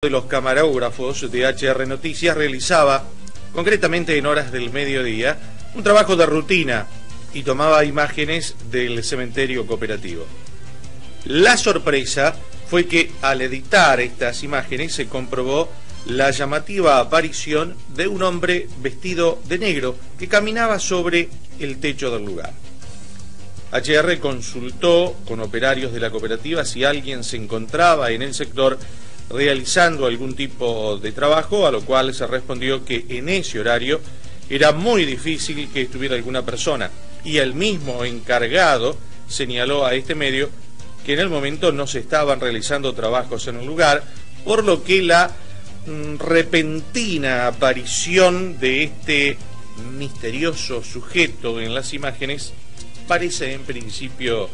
de los camarógrafos de HR Noticias realizaba, concretamente en horas del mediodía, un trabajo de rutina y tomaba imágenes del cementerio cooperativo. La sorpresa fue que al editar estas imágenes se comprobó la llamativa aparición de un hombre vestido de negro que caminaba sobre el techo del lugar. HR consultó con operarios de la cooperativa si alguien se encontraba en el sector realizando algún tipo de trabajo, a lo cual se respondió que en ese horario era muy difícil que estuviera alguna persona. Y el mismo encargado señaló a este medio que en el momento no se estaban realizando trabajos en el lugar, por lo que la mm, repentina aparición de este misterioso sujeto en las imágenes parece en principio